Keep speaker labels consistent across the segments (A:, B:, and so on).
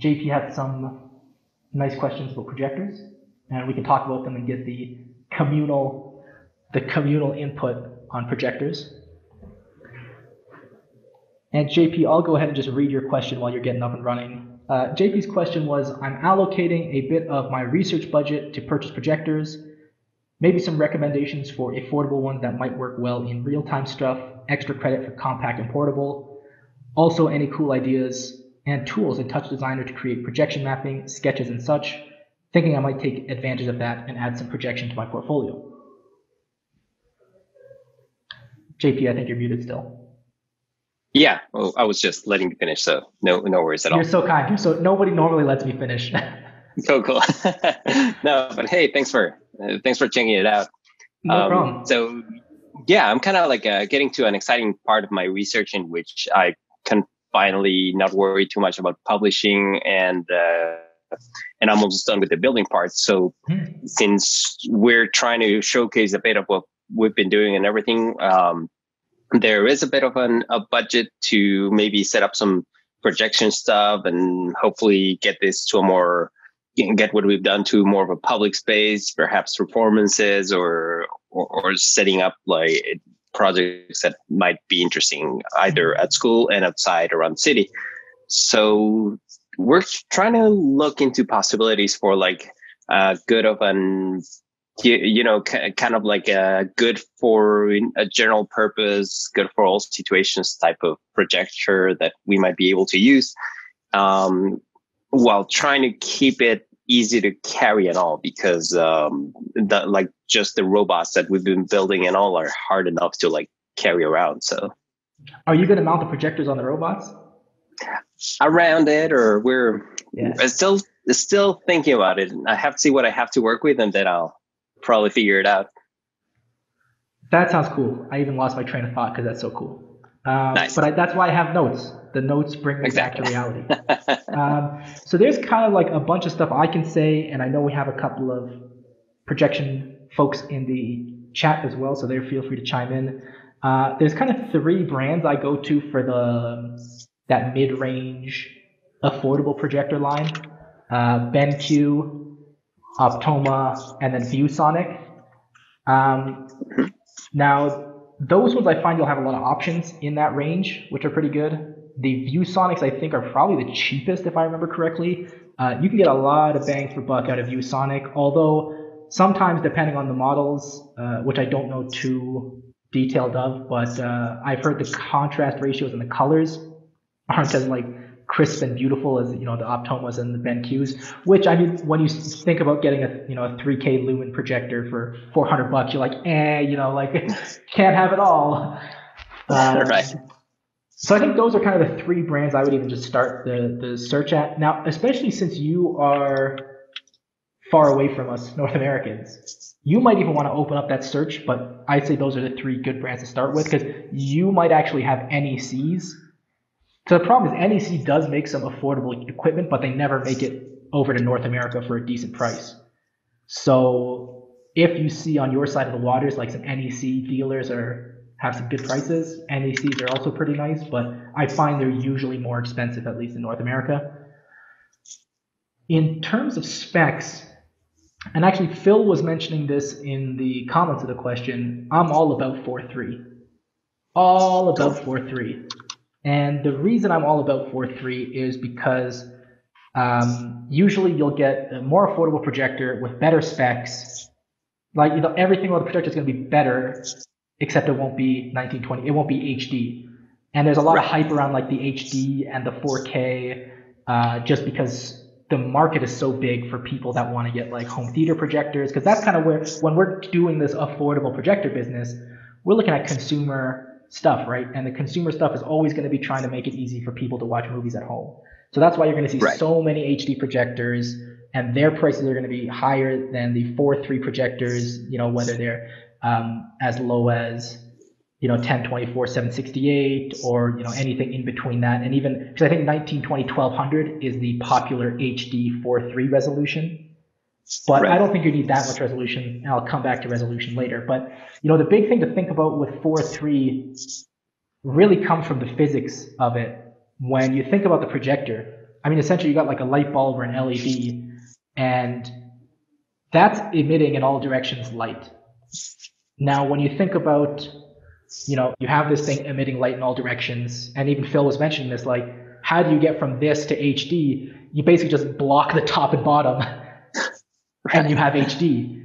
A: JP had some nice questions about projectors, and we can talk about them and get the communal, the communal input on projectors. And JP, I'll go ahead and just read your question while you're getting up and running. Uh, JP's question was, I'm allocating a bit of my research budget to purchase projectors, maybe some recommendations for affordable ones that might work well in real-time stuff, extra credit for compact and portable, also any cool ideas and tools in Touch Designer to create projection mapping, sketches and such, thinking I might take advantage of that and add some projection to my portfolio. JP, I think you're muted still.
B: Yeah, well, I was just letting you finish, so no, no worries at
A: all.
B: You're
A: so kind. You're so nobody normally lets me finish.
B: cool, cool. no, but hey, thanks for uh, thanks for checking it out.
A: No um, problem.
B: So, yeah, I'm kind of like uh, getting to an exciting part of my research in which I can finally not worry too much about publishing and uh, and I'm almost done with the building part. So, hmm. since we're trying to showcase a bit of what we've been doing and everything, um, there is a bit of an, a budget to maybe set up some projection stuff and hopefully get this to a more get what we've done to more of a public space, perhaps performances or or, or setting up like projects that might be interesting either at school and outside around the city. So we're trying to look into possibilities for like uh, good of an you, you know, kind of like a good for a general purpose, good for all situations type of projector that we might be able to use, um, while trying to keep it easy to carry and all because um, the, like just the robots that we've been building and all are hard enough to like carry around. So,
A: are you going to mount the projectors on the robots?
B: Around it, or we're yeah. still still thinking about it. I have to see what I have to work with, and then I'll probably figure it out.
A: That sounds cool. I even lost my train of thought because that's so cool. Um,
B: nice.
A: But I, that's why I have notes. The notes bring me exactly. back to reality. um, so there's kind of like a bunch of stuff I can say, and I know we have a couple of projection folks in the chat as well, so they're feel free to chime in. Uh, there's kind of three brands I go to for the that mid-range affordable projector line. Uh, BenQ, Optoma, and then ViewSonic. Um, now, those ones I find you'll have a lot of options in that range, which are pretty good. The ViewSonics I think are probably the cheapest if I remember correctly. Uh, you can get a lot of bang for buck out of ViewSonic, although sometimes depending on the models, uh, which I don't know too detailed of, but uh, I've heard the contrast ratios and the colors aren't as like crisp and beautiful as you know the Optomas and the BenQs. Which I mean, when you think about getting a you know a 3K lumen projector for 400 bucks, you're like, eh, you know, like can't have it all.
B: Um, right.
A: So I think those are kind of the three brands I would even just start the the search at. Now, especially since you are far away from us, North Americans, you might even want to open up that search. But I'd say those are the three good brands to start with because you might actually have NECs so the problem is NEC does make some affordable equipment, but they never make it over to North America for a decent price. So if you see on your side of the waters like some NEC dealers are have some good prices, NECs are also pretty nice, but I find they're usually more expensive, at least in North America. In terms of specs, and actually Phil was mentioning this in the comments of the question, I'm all about 4.3. All about 4.3. And the reason I'm all about 4.3 is because um, usually you'll get a more affordable projector with better specs. Like you know, everything about the projector is going to be better, except it won't be 1920. It won't be HD. And there's a lot of hype around like the HD and the 4K, uh, just because the market is so big for people that want to get like home theater projectors. Because that's kind of where when we're doing this affordable projector business, we're looking at consumer stuff, right? And the consumer stuff is always going to be trying to make it easy for people to watch movies at home. So that's why you're going to see right. so many HD projectors, and their prices are going to be higher than the 4.3 projectors. You know, whether they're um, as low as you know 1024 768 or you know anything in between that and even because i think 1920 1200 is the popular hd 4.3 resolution but right. I don't think you need that much resolution. And I'll come back to resolution later. But you know, the big thing to think about with four three really comes from the physics of it. When you think about the projector, I mean, essentially you got like a light bulb or an LED, and that's emitting in all directions light. Now, when you think about, you know, you have this thing emitting light in all directions, and even Phil was mentioning this, like, how do you get from this to HD? You basically just block the top and bottom. and you have HD.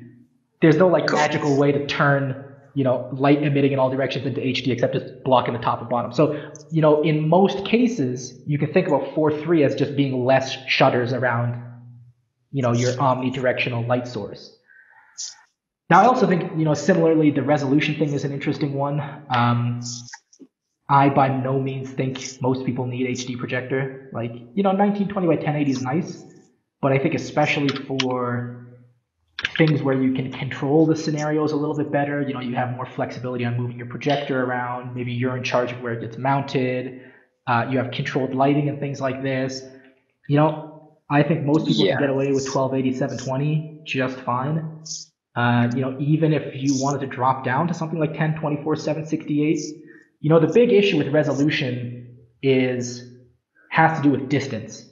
A: There's no like magical way to turn you know, light emitting in all directions into HD except just blocking the top and bottom. So, you know, in most cases, you can think about four three as just being less shutters around, you know, your omnidirectional light source. Now, I also think, you know, similarly, the resolution thing is an interesting one. Um, I by no means think most people need HD projector. Like, you know, 1920 by 1080 is nice, but I think especially for things where you can control the scenarios a little bit better. You know, you have more flexibility on moving your projector around. Maybe you're in charge of where it gets mounted. Uh, you have controlled lighting and things like this. You know, I think most people yeah. can get away with 1280, 720 just fine. Uh, you know, even if you wanted to drop down to something like 1024, 768, you know, the big issue with resolution is has to do with distance.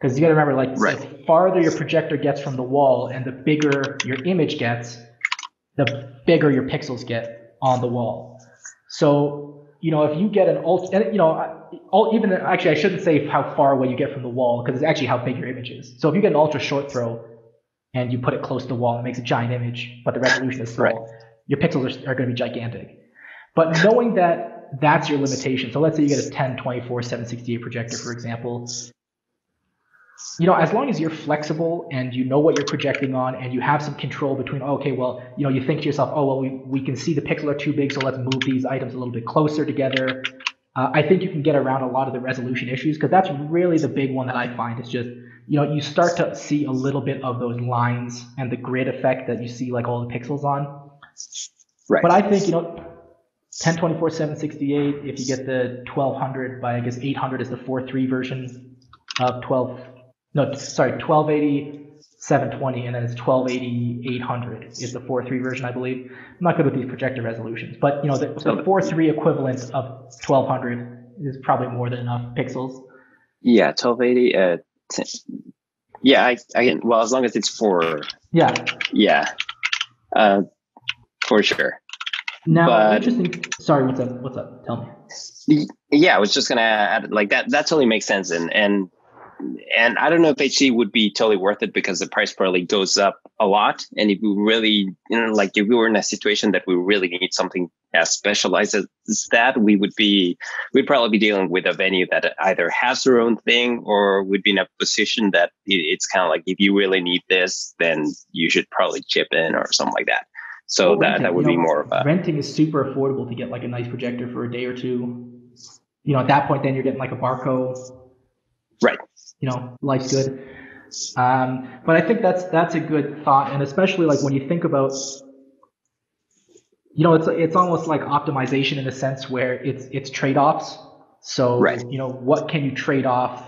A: Because you got to remember, like, right. the farther your projector gets from the wall and the bigger your image gets, the bigger your pixels get on the wall. So, you know, if you get an ultra, you know, all, even actually, I shouldn't say how far away you get from the wall because it's actually how big your image is. So if you get an ultra short throw and you put it close to the wall, it makes a giant image, but the resolution is small. Right. Your pixels are, are going to be gigantic. But knowing that that's your limitation. So let's say you get a 1024 768 projector, for example you know, as long as you're flexible and you know what you're projecting on and you have some control between, oh, okay, well, you know, you think to yourself, oh, well, we, we can see the pixel are too big, so let's move these items a little bit closer together. Uh, I think you can get around a lot of the resolution issues because that's really the big one that I find is just, you know, you start to see a little bit of those lines and the grid effect that you see like all the pixels on. Right. But I think, you know, 1024 768, if you get the 1200 by, I guess 800 is the 4.3 version of 12 no, sorry, 1280 720, and then it's 1280 800 is the 4.3 version, I believe. I'm not good with these projector resolutions, but you know the, the 4.3 equivalent of 1200 is probably more than enough pixels.
B: Yeah, 1280. Uh, t- yeah, I, I well as long as it's for.
A: Yeah.
B: Yeah. Uh, for sure.
A: Now, but, interesting. Sorry, what's up? What's up? Tell me.
B: Yeah, I was just gonna add like that. That totally makes sense, and and and I don't know if HD would be totally worth it because the price probably goes up a lot. And if we really, you know, like if we were in a situation that we really need something as specialized as that, we would be, we'd probably be dealing with a venue that either has their own thing or would be in a position that it's kind of like, if you really need this, then you should probably chip in or something like that. So well, that, renting, that would be know, more of a
A: renting is super affordable to get like a nice projector for a day or two. You know, at that point, then you're getting like a Barco.
B: Right
A: you know, life's good. Um, but I think that's that's a good thought, and especially like when you think about, you know, it's it's almost like optimization in a sense where it's it's trade offs. So right. you know, what can you trade off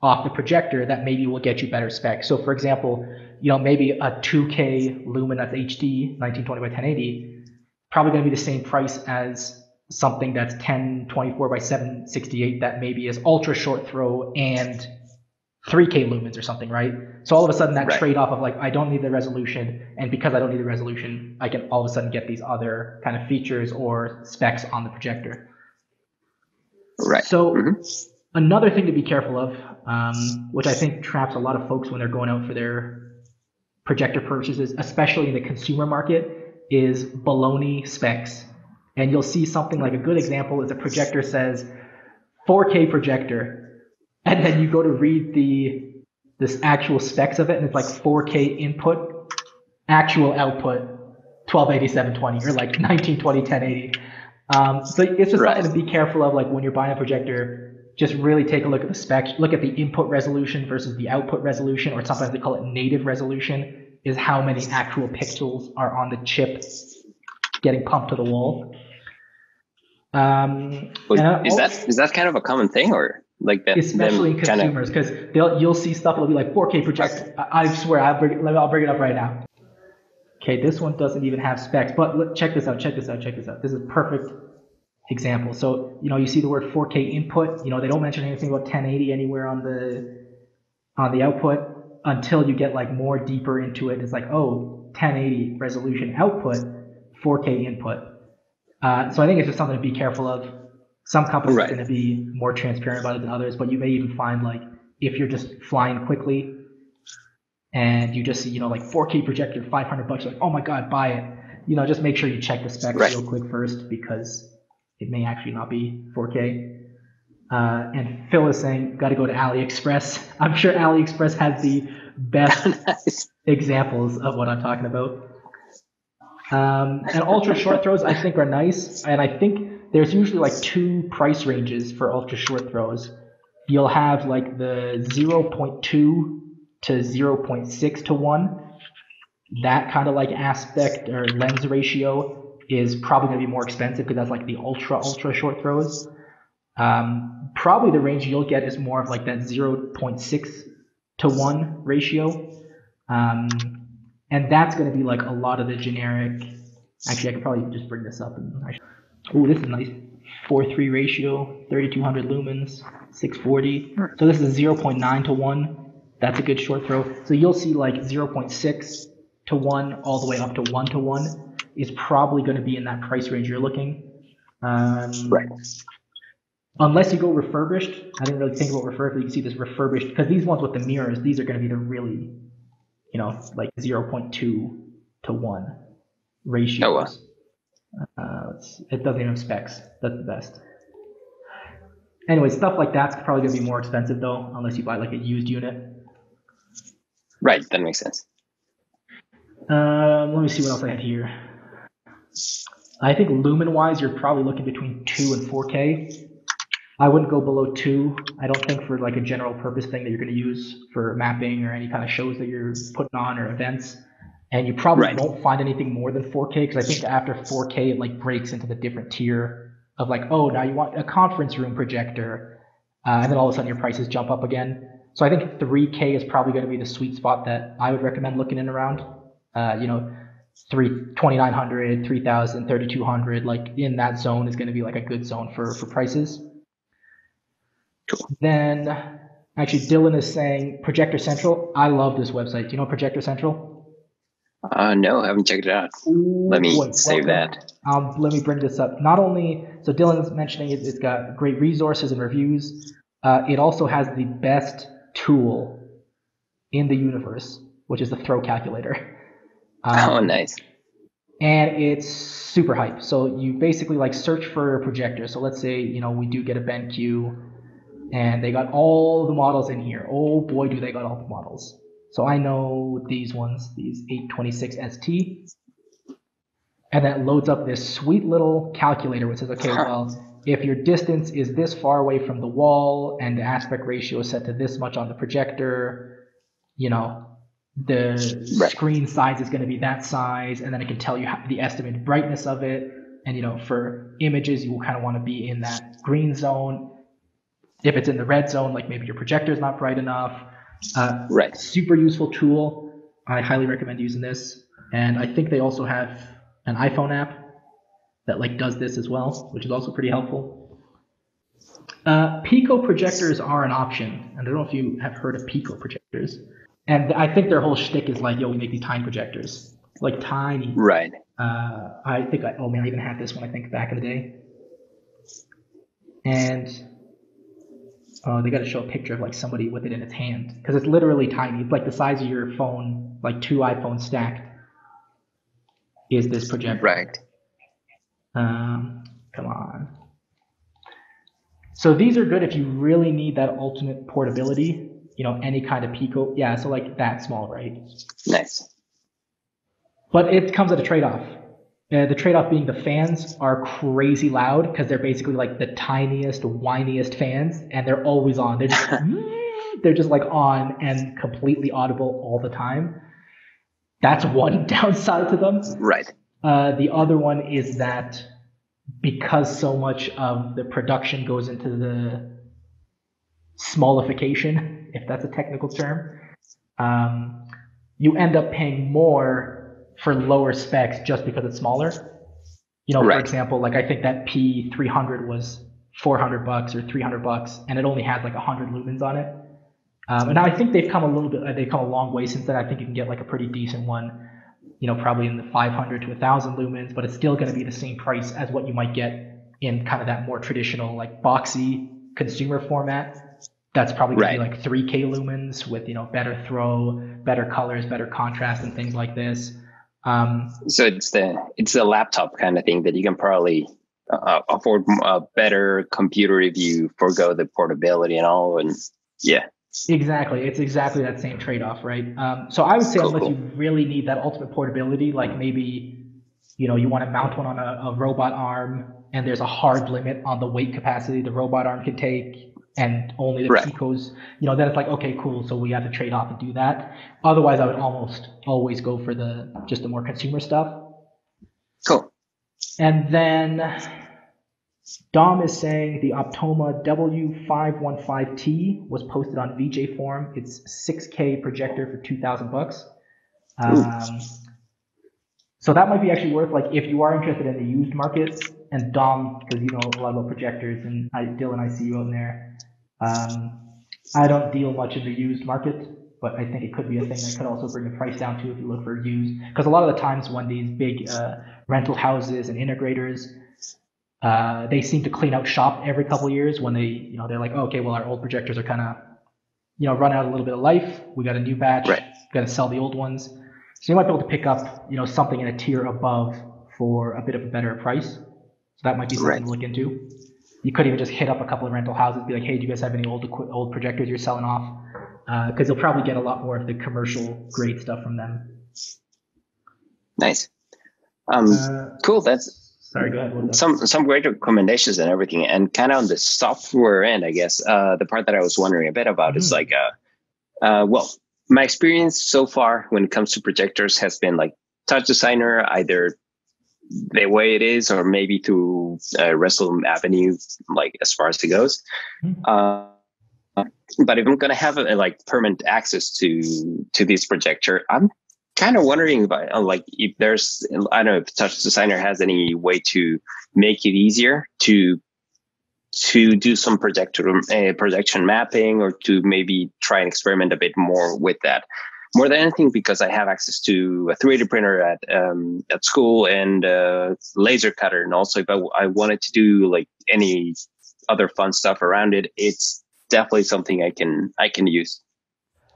A: off the projector that maybe will get you better specs? So for example, you know, maybe a 2K Lumen that's HD 1920 by 1080 probably going to be the same price as something that's 1024 by 768 that maybe is ultra short throw and 3K lumens or something, right? So all of a sudden that right. trade off of like, I don't need the resolution. And because I don't need the resolution, I can all of a sudden get these other kind of features or specs on the projector.
B: Right.
A: So mm-hmm. another thing to be careful of, um, which I think traps a lot of folks when they're going out for their projector purchases, especially in the consumer market, is baloney specs. And you'll see something like a good example is a projector says 4K projector and then you go to read the this actual specs of it, and it's like 4K input, actual output, 1280 720 or like 1920 1080. Um, so it's just right. something to be careful of, like when you're buying a projector. Just really take a look at the specs, look at the input resolution versus the output resolution, or sometimes they call it native resolution, is how many actual pixels are on the chip getting pumped to the wall. Um,
B: is also, that is that kind of a common thing, or like
A: that, especially in consumers because they'll you'll see stuff that'll be like 4K projector. I, I swear I'll bring I'll bring it up right now. Okay, this one doesn't even have specs, but look, check this out, check this out, check this out. This is perfect example. So you know you see the word 4K input. You know they don't mention anything about 1080 anywhere on the on the output until you get like more deeper into it. It's like, oh, 1080 resolution output, 4K input. Uh, so I think it's just something to be careful of. Some companies right. are going to be more transparent about it than others, but you may even find like if you're just flying quickly and you just see, you know, like 4K projector, 500 bucks, like, oh my God, buy it. You know, just make sure you check the specs right. real quick first because it may actually not be 4K. Uh, and Phil is saying, got to go to AliExpress. I'm sure AliExpress has the best nice. examples of what I'm talking about. Um, and ultra short throws, I think, are nice. And I think there's usually like two price ranges for ultra short throws. You'll have like the 0.2 to 0.6 to 1. That kind of like aspect or lens ratio is probably going to be more expensive because that's like the ultra, ultra short throws. Um, probably the range you'll get is more of like that 0.6 to 1 ratio. Um, and that's going to be like a lot of the generic. Actually, I could probably just bring this up. and Oh, this is nice. 4-3 ratio, 3200 lumens, 640. So this is 0.9 to 1. That's a good short throw. So you'll see like 0.6 to 1 all the way up to 1 to 1 is probably going to be in that price range you're looking. Um,
B: right
A: unless you go refurbished, I didn't really think about refurbished. You can see this refurbished because these ones with the mirrors, these are going to be the really, you know, like 0.2 to 1 ratios. Oh, wow. Uh, it doesn't even have specs. That's the best. Anyway, stuff like that's probably going to be more expensive though, unless you buy like a used unit.
B: Right, that makes sense.
A: Um, let me see what else I had here. I think lumen wise, you're probably looking between 2 and 4K. I wouldn't go below two. I don't think for like a general purpose thing that you're going to use for mapping or any kind of shows that you're putting on or events. And you probably right. won't find anything more than 4K because I think after 4K it like breaks into the different tier of like, oh, now you want a conference room projector, uh, and then all of a sudden your prices jump up again. So I think 3K is probably going to be the sweet spot that I would recommend looking in around. Uh, you know, three 2900 3000 3200 like in that zone is going to be like a good zone for for prices Cool. Then, actually, Dylan is saying Projector Central. I love this website. Do you know Projector Central?
B: Uh, no, I haven't checked it out. Ooh, let me save that.
A: Um, let me bring this up. Not only, so Dylan's mentioning it, it's got great resources and reviews. Uh, it also has the best tool in the universe, which is the throw calculator.
B: Um, oh, nice.
A: And it's super hype. So you basically like search for a projector. So let's say, you know, we do get a BenQ and they got all the models in here. Oh boy, do they got all the models. So I know these ones, these 826ST. And that loads up this sweet little calculator which says, okay, well, if your distance is this far away from the wall and the aspect ratio is set to this much on the projector, you know, the right. screen size is going to be that size, and then it can tell you the estimated brightness of it. And you know, for images, you will kind of want to be in that green zone if it's in the red zone, like maybe your projector is not bright enough. Uh,
B: right.
A: Super useful tool. I highly recommend using this. And I think they also have an iPhone app that like does this as well, which is also pretty helpful. Uh, Pico projectors are an option, and I don't know if you have heard of Pico projectors. And I think their whole shtick is like, yo, we make these tiny projectors, like tiny.
B: Right.
A: Uh, I think I, oh man, I even had this one. I think back in the day. And uh, they got to show a picture of like somebody with it in its hand because it's literally tiny. It's like the size of your phone, like two iPhones stacked. Is this projector?
B: Right.
A: Um, come on. So these are good if you really need that ultimate portability. You know, any kind of Pico. Yeah, so like that small, right?
B: Nice.
A: But it comes at a trade-off. Uh, the trade-off being the fans are crazy loud because they're basically like the tiniest, whiniest fans, and they're always on. They're just they're just like on and completely audible all the time. That's one downside to them.
B: Right.
A: Uh, the other one is that because so much of the production goes into the smallification, if that's a technical term, um, you end up paying more for lower specs just because it's smaller. You know, right. for example, like I think that P300 was 400 bucks or 300 bucks, and it only has like 100 lumens on it. Um, and I think they've come a little bit, they've come a long way since then. I think you can get like a pretty decent one, you know, probably in the 500 to 1000 lumens, but it's still going to be the same price as what you might get in kind of that more traditional, like boxy consumer format. That's probably going right. to be like 3K lumens with, you know, better throw, better colors, better contrast, and things like this.
B: Um, so it's the it's the laptop kind of thing that you can probably uh, afford a better computer if you forego the portability and all. And yeah,
A: exactly, it's exactly that same trade off, right? Um, so I would say cool, unless cool. you really need that ultimate portability, like maybe you know you want to mount one on a, a robot arm and there's a hard limit on the weight capacity the robot arm can take and only the right. picos, you know, then it's like, okay, cool. So we have to trade off and do that. Otherwise, I would almost always go for the just the more consumer stuff.
B: Cool.
A: And then Dom is saying the Optoma W515T was posted on VJ Forum. It's 6K projector for 2,000 bucks. Um, so that might be actually worth like if you are interested in the used market and Dom, because you know a lot about projectors and I, Dylan, I see you in there. Um, I don't deal much in the used market, but I think it could be a thing that could also bring the price down too if you look for used. Because a lot of the times when these big uh, rental houses and integrators, uh, they seem to clean out shop every couple years when they, you know, they're like, oh, okay, well our old projectors are kind of, you know, run out a little bit of life. We got a new batch. Right. Got to sell the old ones. So you might be able to pick up, you know, something in a tier above for a bit of a better price. So that might be something right. to look into you could even just hit up a couple of rental houses, be like, hey, do you guys have any old old projectors you're selling off? Because uh, you'll probably get a lot more of the commercial grade stuff from them.
B: Nice. Um, uh, cool. That's
A: sorry. Go ahead.
B: Some some great recommendations and everything, and kind of on the software end, I guess. Uh, the part that I was wondering a bit about mm-hmm. is like, uh, uh, well, my experience so far when it comes to projectors has been like Touch Designer, either the way it is, or maybe to uh, Resolume Avenue, like as far as it goes. Mm-hmm. Uh, but if I'm gonna have a, like permanent access to to this projector, I'm kind of wondering about uh, like if there's I don't know if Touch Designer has any way to make it easier to to do some projector uh, projection mapping or to maybe try and experiment a bit more with that more than anything because I have access to a 3D printer at um, at school and a laser cutter. And also, if I, I wanted to do like any other fun stuff around it, it's definitely something I can I can use.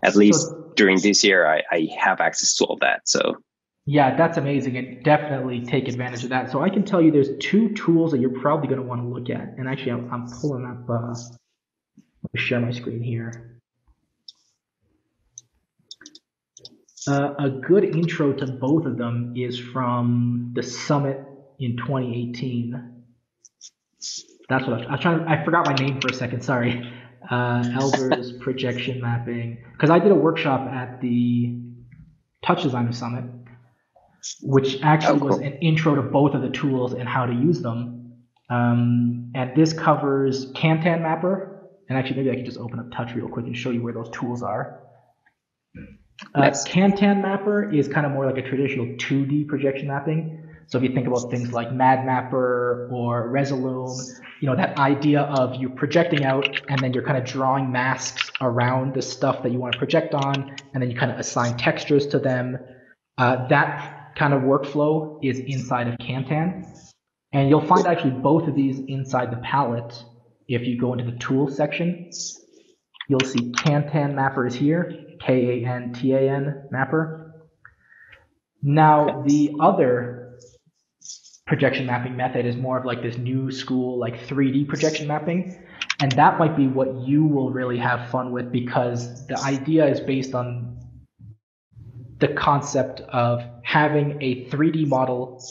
B: At least so, during this year, I, I have access to all that. So
A: yeah, that's amazing, and definitely take advantage of that. So I can tell you, there's two tools that you're probably going to want to look at. And actually, I'm, I'm pulling up. Uh, let me share my screen here. Uh, a good intro to both of them is from the summit in 2018. That's what I was, I was trying. To, I forgot my name for a second. Sorry. Uh, Elburz projection mapping. Because I did a workshop at the Touch Designer Summit, which actually oh, cool. was an intro to both of the tools and how to use them. Um, and this covers Kantan Mapper. And actually, maybe I can just open up Touch real quick and show you where those tools are. Uh, Kantan Mapper is kind of more like a traditional 2D projection mapping. So if you think about things like MadMapper or Resolume, you know, that idea of you projecting out and then you're kind of drawing masks around the stuff that you want to project on, and then you kind of assign textures to them. Uh, that kind of workflow is inside of Kantan. And you'll find actually both of these inside the palette if you go into the tool section. You'll see Kantan Mapper is here, K-A-N-T-A-N mapper. Now, the other projection mapping method is more of like this new school, like 3D projection mapping. And that might be what you will really have fun with because the idea is based on the concept of having a 3D model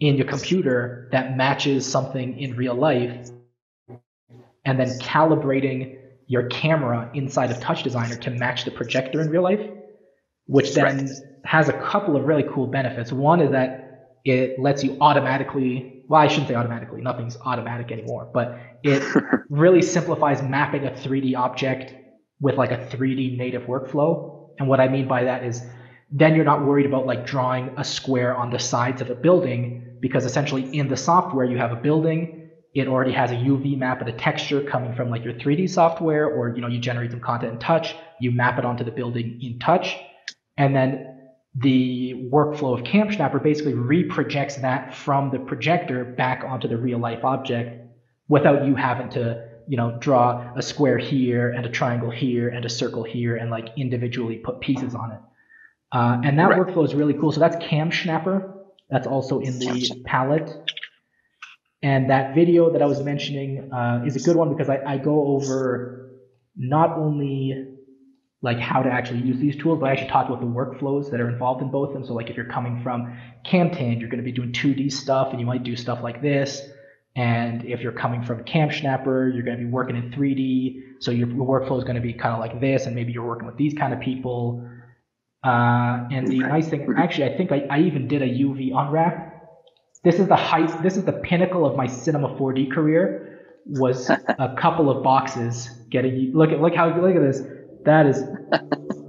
A: in your computer that matches something in real life and then calibrating your camera inside of Touch Designer to match the projector in real life, which then right. has a couple of really cool benefits. One is that it lets you automatically, well, I shouldn't say automatically, nothing's automatic anymore, but it really simplifies mapping a 3D object with like a 3D native workflow. And what I mean by that is then you're not worried about like drawing a square on the sides of a building because essentially in the software you have a building it already has a UV map of the texture coming from like your 3D software, or you know you generate some content in Touch, you map it onto the building in touch, and then the workflow of CamSchnappr basically reprojects that from the projector back onto the real life object without you having to, you know, draw a square here and a triangle here and a circle here and like individually put pieces on it. Uh, and that right. workflow is really cool. So that's CamSchnappr. That's also in the palette. And that video that I was mentioning uh, is a good one because I, I go over not only like how to actually use these tools, but I actually talk about the workflows that are involved in both of them. So like if you're coming from Camtasia, you're going to be doing 2D stuff and you might do stuff like this. And if you're coming from CamSchnappr, you're going to be working in 3D. So your workflow is going to be kind of like this, and maybe you're working with these kind of people. Uh, and the nice thing, actually, I think I, I even did a UV unwrap. This is the height, this is the pinnacle of my Cinema 4D career. Was a couple of boxes getting look at look how look at this that is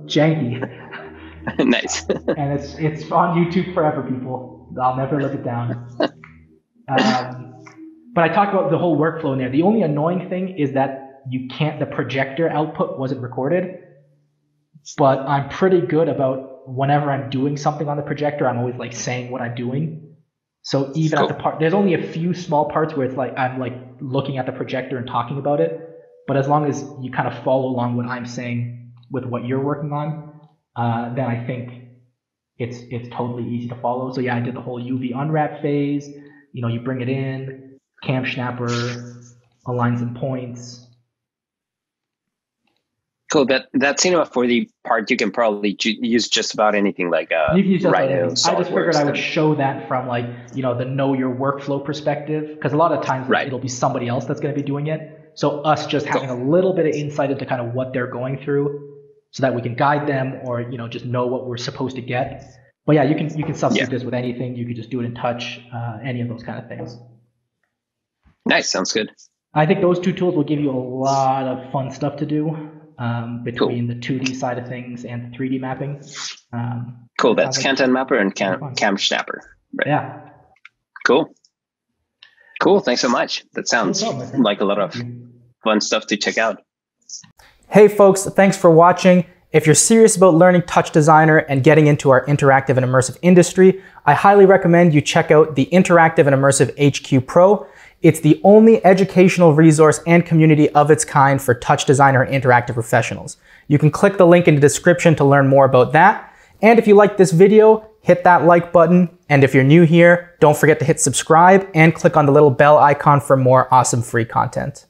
A: janky.
B: nice.
A: and it's it's on YouTube forever, people. I'll never look it down. Um, but I talked about the whole workflow in there. The only annoying thing is that you can't. The projector output wasn't recorded, but I'm pretty good about whenever I'm doing something on the projector. I'm always like saying what I'm doing. So even cool. at the part, there's only a few small parts where it's like I'm like looking at the projector and talking about it. But as long as you kind of follow along what I'm saying with what you're working on, uh, then I think it's it's totally easy to follow. So yeah, I did the whole UV unwrap phase. You know, you bring it in, CamSchnappr, aligns some points.
B: Cool. That that Cinema 4D part you can probably ju- use just about anything like uh,
A: you can use just Rhino. I just figured I would show that from like you know the know your workflow perspective because a lot of times right. it'll be somebody else that's going to be doing it. So us just having a little bit of insight into kind of what they're going through so that we can guide them or, you know, just know what we're supposed to get. But yeah, you can, you can substitute yeah. this with anything. You can just do it in touch, uh, any of those kind of things.
B: Nice. Sounds good.
A: I think those two tools will give you a lot of fun stuff to do um, between cool. the 2D side of things and the 3D mapping. Um,
B: cool. That's like Kantan Mapper and Cam, CamSchnappr.
A: Right. Yeah.
B: Cool. Cool. Thanks so much. That sounds like a lot of fun stuff to check out.
C: Hey folks, thanks for watching. If you're serious about learning Touch Designer and getting into our interactive and immersive industry, I highly recommend you check out the Interactive and Immersive HQ Pro. It's the only educational resource and community of its kind for Touch Designer and interactive professionals. You can click the link in the description to learn more about that. And if you liked this video, hit that like button. And if you're new here, don't forget to hit subscribe and click on the little bell icon for more awesome free content.